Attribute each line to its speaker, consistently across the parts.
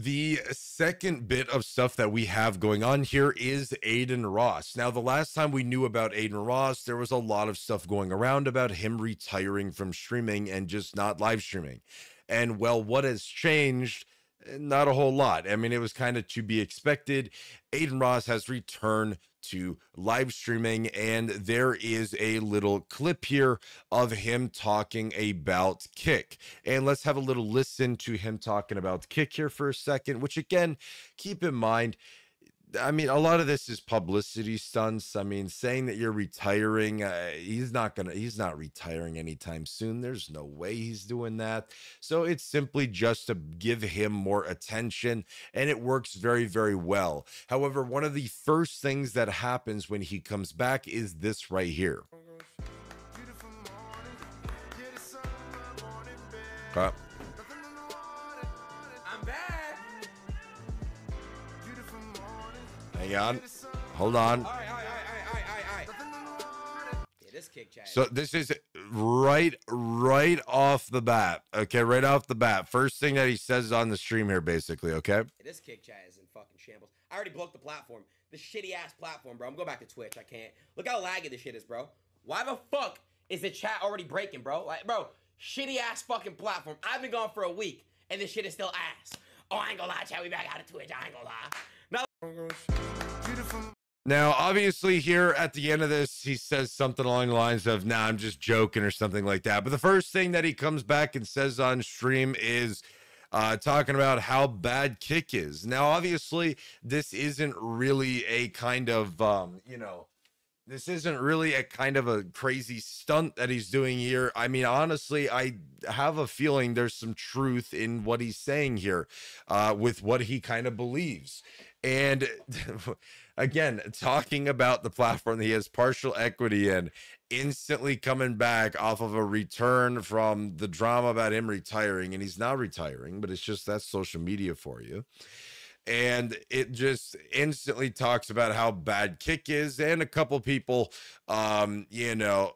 Speaker 1: The second bit of stuff that we have going on here is Adin Ross. Now, the last time we knew about Adin Ross, there was a lot of stuff going around about him retiring from streaming and just not live streaming. And well, what has changed? Eh, not a whole lot. I mean, it was kind of to be expected. Adin Ross has returned to live streaming, and there is a little clip here of him talking about Kick. And let's have a little listen to him talking about Kick here for a second, which again, keep in mind, I mean, a lot of this is publicity stunts. I mean, saying that you're retiring, uh, he's not gonna, he's not retiring anytime soon. There's no way he's doing that. So it's simply just to give him more attention, and it works very, very well. However, one of the first things that happens when he comes back is this right here. Okay. Hang on. Hold on.
Speaker 2: All right, all right, all right, all right, all right. Yeah, this kick chat.
Speaker 1: So this is right right off the bat. Okay, right off the bat. First thing that he says on the stream here basically, okay?
Speaker 2: Yeah, this kick chat is in fucking shambles. I already broke the platform. The shitty ass platform, bro. I'm going back to Twitch. I can't. Look how laggy this shit is, bro. Why the fuck is the chat already breaking, bro? Like, bro, shitty ass fucking platform. I've been gone for a week and this shit is still ass. Oh, I ain't gonna lie, chat. We back out of Twitch. I ain't gonna lie. Now,
Speaker 1: obviously, here at the end of this, he says something along the lines of, nah, I'm just joking or something like that. But the first thing that he comes back and says on stream is uh, talking about how bad kick is. Now, obviously, this isn't really a kind of, um, you know, this isn't really a kind of a crazy stunt that he's doing here. I mean, honestly, I have a feeling there's some truth in what he's saying here uh, with what he kind of believes. And again, talking about the platform that he has partial equity in, instantly coming back off of a return from the drama about him retiring. And he's not retiring, but it's just that's social media for you and it just instantly talks about how bad kick is and a couple people um you know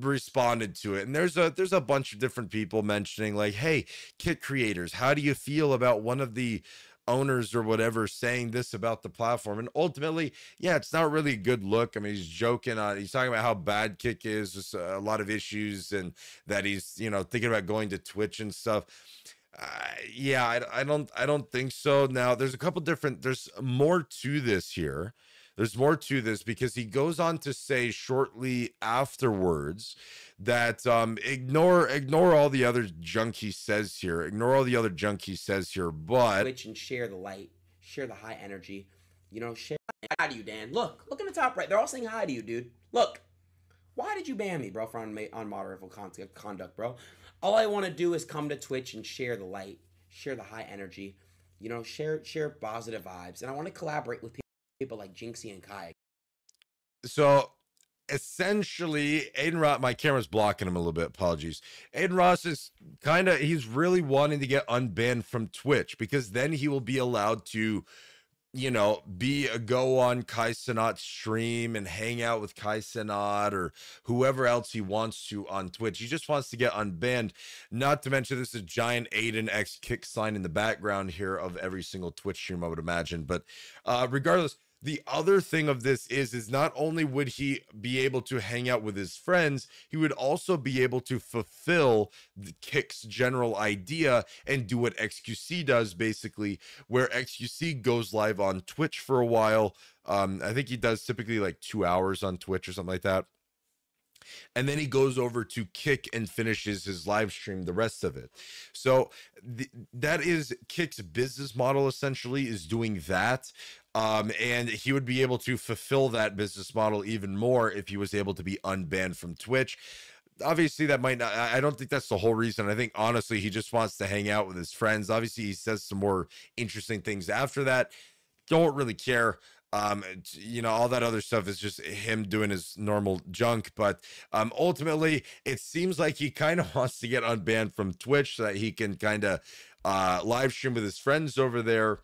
Speaker 1: responded to it and there's a there's a bunch of different people mentioning like hey kick creators how do you feel about one of the owners or whatever saying this about the platform and ultimately yeah it's not really a good look i mean he's joking on he's talking about how bad kick is just a lot of issues and that he's you know thinking about going to twitch and stuff uh, yeah, I, I don't I don't think so. Now, there's a couple different. There's more to this here. There's more to this because he goes on to say shortly afterwards that um ignore ignore all the other junk he says here. Ignore all the other junk he says here. But
Speaker 2: Twitch and share the light, share the high energy. You know, share hi to you, Dan. Look, look in the top right. They're all saying hi to you, dude. Look. Why did you ban me, bro, for unma- unmoderable con- conduct, bro? All I want to do is come to Twitch and share the light, share the high energy, you know, share share positive vibes, and I want to collaborate with people like Jynxzi and Kai.
Speaker 1: so essentially Adin Ross my camera's blocking him a little bit apologies. Adin Ross is kind of he's really wanting to get unbanned from Twitch because then he will be allowed to you know be a go on Kai Cenat's stream and hang out with Kai Cenat or whoever else he wants to on Twitch. He just wants to get unbanned. Not to mention this is a giant Adin X kick sign in the background here of every single Twitch stream I would imagine. But uh regardless the other thing of this is is not only would he be able to hang out with his friends he would also be able to fulfill the kick's general idea and do what xqc does basically where xqc goes live on twitch for a while. Um i think he does typically like two hours on twitch or something like that and then he goes over to kick and finishes his live stream the rest of it. So th- that is kick's business model essentially is doing that um, and he would be able to fulfill that business model even more if he was able to be unbanned from twitch. Obviously that might not i I don't think that's the whole reason. I think honestly he just wants to hang out with his friends. Obviously he says some more interesting things after that. Don't really care um you know all that other stuff is just him doing his normal junk but um ultimately it seems like he kind of wants to get unbanned from twitch so that he can kind of uh live stream with his friends over there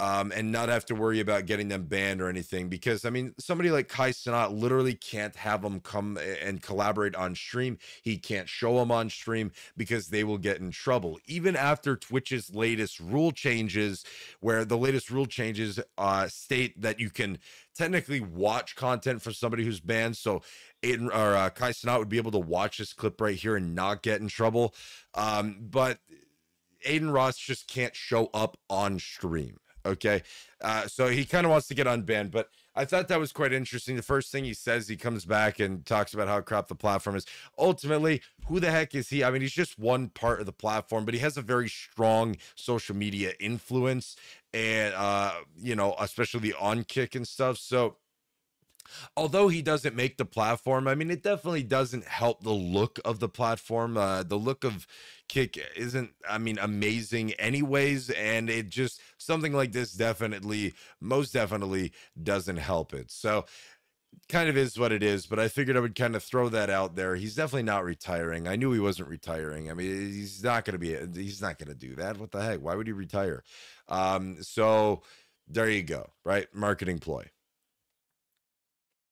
Speaker 1: um, and not have to worry about getting them banned or anything. Because I mean, somebody like Kai Cenat literally can't have them come and collaborate on stream. He can't show them on stream because they will get in trouble. Even after Twitch's latest rule changes, where the latest rule changes uh, state that you can technically watch content for somebody who's banned. So Adin or uh, Kai Cenat would be able to watch this clip right here and not get in trouble. Um, but Adin Ross just can't show up on stream. Okay. Uh, so he kind of wants to get unbanned, but I thought that was quite interesting. The first thing he says, he comes back and talks about how crap the platform is. Ultimately, who the heck is he? I mean, he's just one part of the platform, but he has a very strong social media influence and, uh, you know, especially on kick and stuff. So, although he doesn't make the platform, I mean, it definitely doesn't help the look of the platform. Uh, the look of Kick isn't, I mean, amazing anyways, and it just something like this definitely, most definitely, doesn't help it. So, kind of is what it is, but I figured I would kind of throw that out there. He's definitely not retiring. I knew he wasn't retiring. I mean, he's not going to be, he's not going to do that. What the heck? Why would he retire? Um, so there you go, right? Marketing ploy.